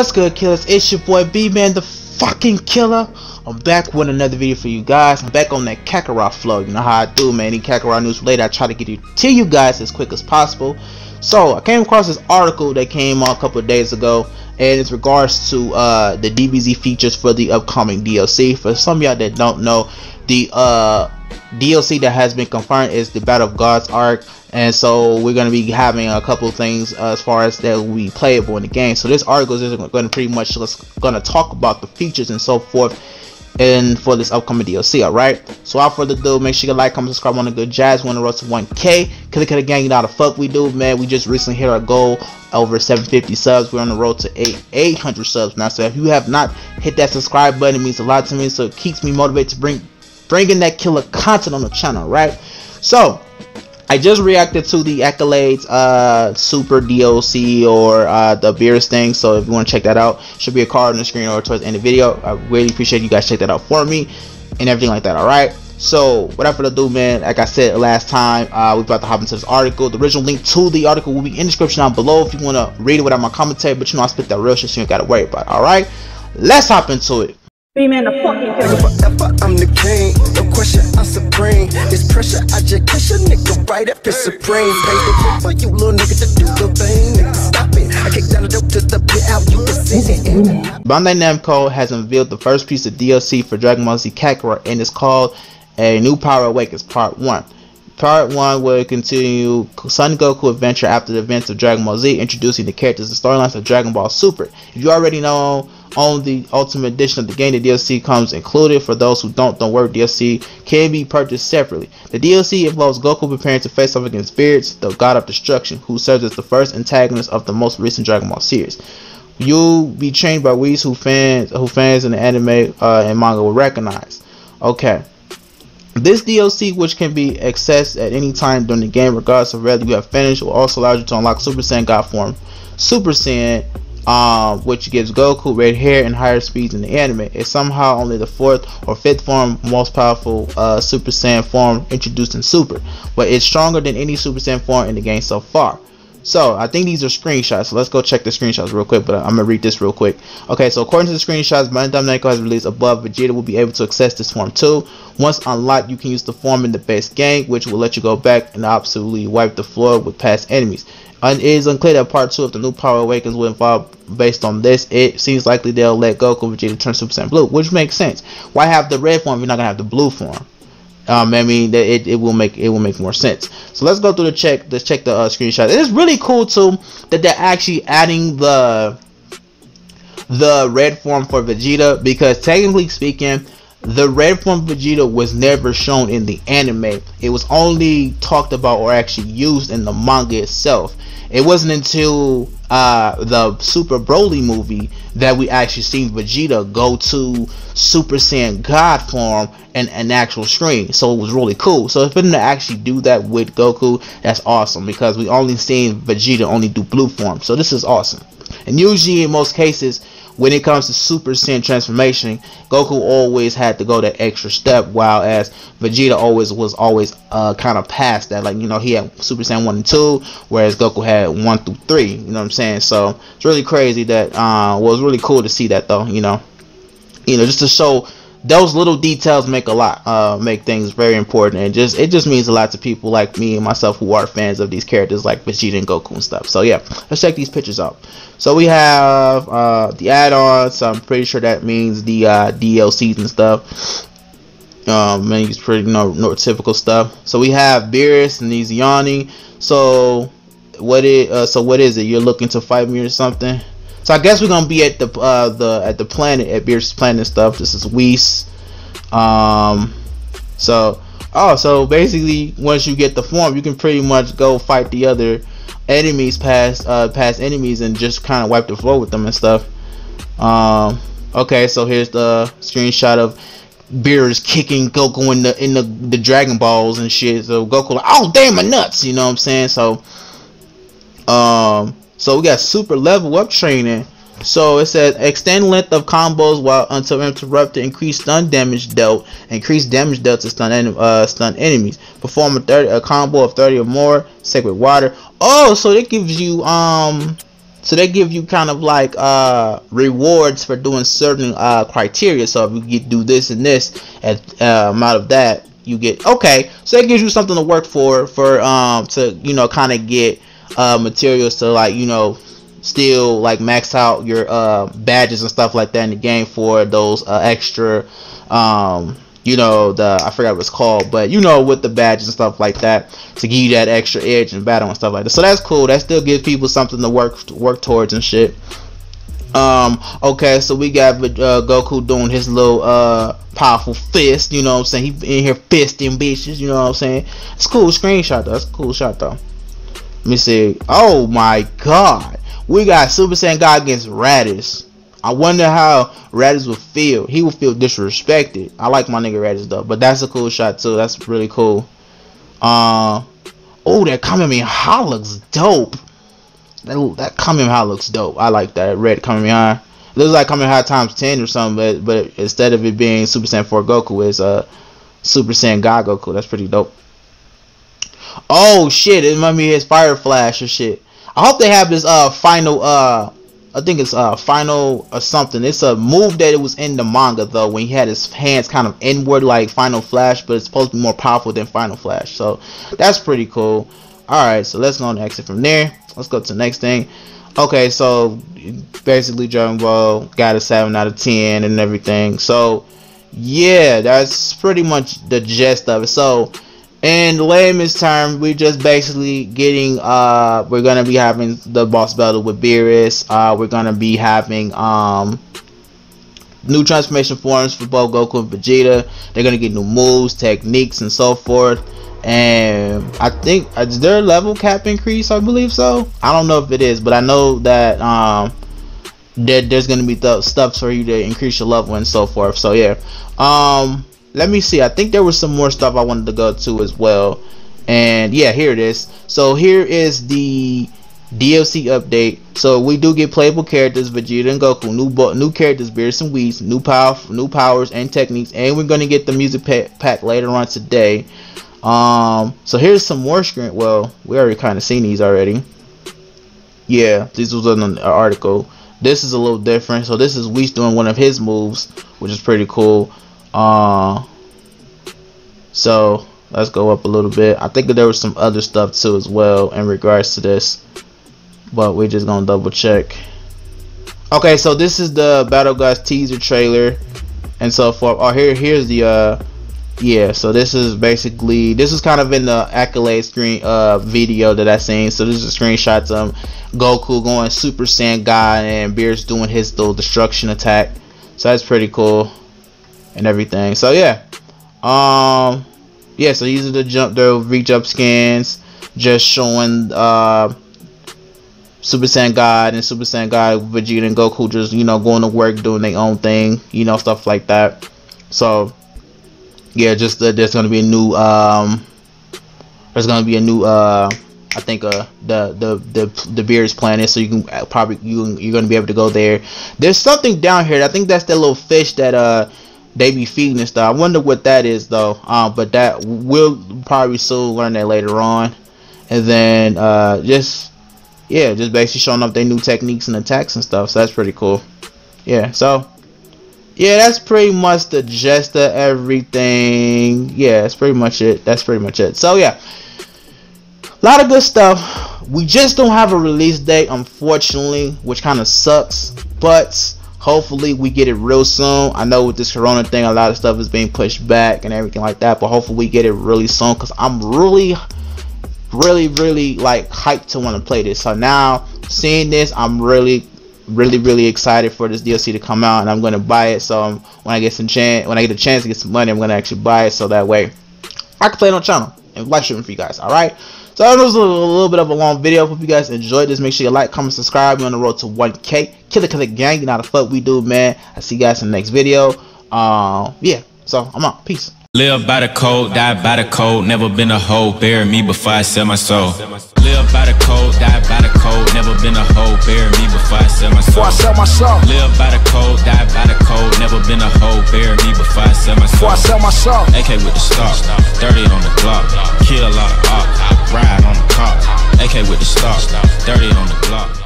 What's good, killers? It's your boy B-Man, the fucking killer. I'm back with another video for you guys. I'm back on that Kakarot flow. You know how I do, man. Any Kakarot news related, I try to get it to you guys as quick as possible. So, I came across this article that came out a couple of days ago, and it's regards to uh, the DBZ features for the upcoming DLC. For some y'all that don't know, the uh, DLC that has been confirmed is the Battle of Gods arc and so we're going to be having a couple of things as far as that will be playable in the game. So this article is going to pretty much going to talk about the features and so forth and for this upcoming DLC alright? So without further ado make sure you like comment subscribe on the good jazz when the road to 1k killer killer gang you know how the fuck we do man. We just recently hit our goal over 750 subs. We're on the road to 8 800 subs now. So if you have not hit that subscribe button it means a lot to me. So it keeps me motivated to bring bringing that killer content on the channel right so I just reacted to the accolades uh, super DOC or uh, the Beerus thing. So if you want to check that out, should be a card on the screen or towards the end of the video. I really appreciate you guys check that out for me and everything like that. All right. So without further ado, man, like I said last time, uh, we're about to hop into this article. The original link to the article will be in the description down below if you want to read it without my commentary. But you know I spit that real shit, so you ain't got to worry about it. All right. Let's hop into it. B-man the fucking Forever I'm the king, no question I'm supreme. This pressure I just catch a nigga right up his supreme. Pay the for you little nigga to do the thing Nigga. Stop it, I kick down the dope to the pit out you can see it. Bandai Namco has unveiled the first piece of DLC for Dragon Ball Z Kakarot and it's called A New Power Awakens Part 1 Part 1 will continue Son Goku adventure after the events of Dragon Ball Z, introducing the characters and storylines of Dragon Ball Super. If you already know on the Ultimate Edition of the game, the DLC comes included. For those who don't, don't worry, DLC can be purchased separately. The DLC involves Goku preparing to face off against Beerus, the God of Destruction, who serves as the first antagonist of the most recent Dragon Ball series. You'll be trained by Whis who fans who fans in the anime uh, and manga will recognize. Okay. This DLC, which can be accessed at any time during the game, regardless of whether you have finished, will also allow you to unlock Super Saiyan God form, Super Saiyan, um, which gives Goku red hair and higher speeds in the anime. It's somehow only the fourth or fifth form most powerful uh, Super Saiyan form introduced in Super, but it's stronger than any Super Saiyan form in the game so far. So I think these are screenshots. So let's go check the screenshots real quick. But I'm gonna read this real quick. Okay, so according to the screenshots, Bandai Namco has released above. Vegeta will be able to access this form too. Once unlocked, you can use the form in the base game, which will let you go back and absolutely wipe the floor with past enemies. And it is unclear that part two of the new Power Awakens will involve. Based on this, it seems likely they'll let Goku Vegeta turn Super Saiyan Blue, which makes sense. Why have the red form if you're not gonna have the blue form? Um, I mean, it, it will make it will make more sense. So let's go through the check. Let's check the uh, screenshot. It is really cool too that they're actually adding the the red form for Vegeta because technically speaking, the red form Vegeta was never shown in the anime. It was only talked about or actually used in the manga itself. It wasn't until uh, the Super Broly movie that we actually seen Vegeta go to Super Saiyan God form in an actual screen. So it was really cool. So if them to actually do that with Goku, that's awesome because we only seen Vegeta only do blue form. So this is awesome. And usually in most cases, when it comes to Super Saiyan transformation, Goku always had to go that extra step, while as Vegeta always was always uh, kind of past that. Like you know, he had Super Saiyan one and two, whereas Goku had one through three. You know what I'm saying? So it's really crazy that. Uh, well, it's really cool to see that though. You know, you know, just to show those little details make a lot uh, make things very important. And just it just means a lot to people like me and myself who are fans of these characters like Vegeta and Goku and stuff. So yeah let's check these pictures out. So we have uh, the add-ons. So I'm pretty sure that means the uh, DLCs and stuff. Um it's pretty you know, no typical stuff. So we have Beerus and these Yawning. So what it uh, so what is it? You're looking to fight me or something so I guess we're gonna be at the uh, the at the planet at Beerus planet and stuff. This is Whis. Um, so oh, so basically once you get the form, you can pretty much go fight the other enemies past uh past enemies and just kind of wipe the floor with them and stuff. Um, okay, so here's the screenshot of Beerus kicking Goku in the in the the Dragon Balls and shit. So Goku like, oh damn my nuts, you know what I'm saying? So um so we got super level up training. So it says extend length of combos while until interrupted, increase stun damage dealt, increase damage dealt to stun uh, stun enemies. Perform a 30 a combo of 30 or more, sacred water. Oh, so it gives you um so they give you kind of like uh rewards for doing certain uh criteria so if you do this and this and uh, amount of that you get okay so that gives you something to work for for um to you know kind of get uh materials to like you know still like max out your uh badges and stuff like that in the game for those uh, extra um you know the I forgot what it's called, but you know with the badges and stuff like that to give you that extra edge in battle and stuff like that. So that's cool. That still gives people something to work work towards and shit. Um, okay, so we got uh, Goku doing his little uh powerful fist, you know what I'm saying? He in here fisting bitches, you know what I'm saying? It's cool screenshot though. That's a cool shot though. Let me see. Oh my god. We got Super Saiyan God against Raditz. I wonder how Raditz would feel. He would feel disrespected. I like my nigga Raditz though, but that's a cool shot too. That's really cool. Uh, oh, that Kamehameha looks dope. That that Kamehameha looks dope. I like that red Kamehameha. It looks like Kamehameha times ten or something, but but instead of it being Super Saiyan 4 Goku, it's uh Super Saiyan God Goku. That's pretty dope. Oh shit! It might be his Fire Flash or shit. I hope they have this uh final uh I think it's uh final or something. It's a move that it was in the manga though when he had his hands kind of inward like Final Flash, but it's supposed to be more powerful than Final Flash. So that's pretty cool. Alright, so let's go and exit from there. Let's go to the next thing. Okay, so basically Dragon Ball got a 7 out of 10 and everything. So yeah, that's pretty much the gist of it. So in layman's term, we're just basically getting uh we're gonna be having the boss battle with Beerus. Uh we're gonna be having um new transformation forms for both Goku and Vegeta. They're gonna get new moves, techniques, and so forth. And I think is there a level cap increase? I believe so. I don't know if it is, but I know that um that there's gonna be th stuff for you to increase your level and so forth. So yeah. Um let me see. I think there was some more stuff I wanted to go to as well. And yeah, here it is. So here is the DLC update. So we do get playable characters, Vegeta and Goku, new new characters, Beerus and Whis, new power, new powers and techniques, and we're gonna get the music pack, pack later on today. Um, so here's some more screen. Well, we already kind of seen these already. Yeah, this was an article. This is a little different. So this is Whis doing one of his moves, which is pretty cool. Uh, so let's go up a little bit. I think there was some other stuff too as well in regards to this, but we're just gonna double check. Okay, so this is the Battle Gods teaser trailer and so forth. Oh, here, here's the uh, yeah. So this is basically this is kind of in the accolade screen uh video that I seen. So this is screenshots of Goku going Super Saiyan God and Beerus doing his little destruction attack. So that's pretty cool and everything. So yeah, um, yeah. So these are the jump, the reach up scans, just showing uh Super Saiyan God and Super Saiyan God, Vegeta and Goku just you know going to work doing their own thing, you know stuff like that. So yeah, just uh, there's gonna be a new um, there's gonna be a new uh. I think uh the the the the Beerus planet, so you can uh, probably you you're gonna be able to go there. There's something down here. I think that's that little fish that uh they be feeding and stuff. I wonder what that is though. Um, but that we'll probably soon learn that later on. And then uh, just yeah, just basically showing off their new techniques and attacks and stuff. So that's pretty cool. Yeah, so yeah, that's pretty much the gist of everything. Yeah, that's pretty much it. That's pretty much it. So yeah, a lot of good stuff. We just don't have a release date, unfortunately, which kind of sucks. But hopefully we get it real soon. I know with this corona thing a lot of stuff is being pushed back and everything like that but hopefully we get it really soon because i'm really really really like hyped to want to play this. So now seeing this i'm really really really excited for this dlc to come out and i'm going to buy it. So um, when i get some chance when i get a chance to get some money i'm going to actually buy it so that way i can play it on channel and live streaming for you guys all right so that was a little bit of a long video. Hope you guys enjoyed this. Make sure you like, comment, subscribe. We're on the road to 1K. Killer Killer Gang. You know how the fuck we do, man. I see you guys in the next video. Uh, yeah. So I'm out. Peace. Live by the code, die by the code. Never been a hoe. Bury me before I sell my soul. Live by the code, die by the code. Never been a hoe. Bury me before I sell my soul. Before I sell my soul. Live by the code, die by the code. Never been a hoe. Bury me before I sell my soul. Before I sell my soul. AK with the stock, 30 on the Glock. Kill a lot. Ride on the car. AK with the stock, 30 on the Glock.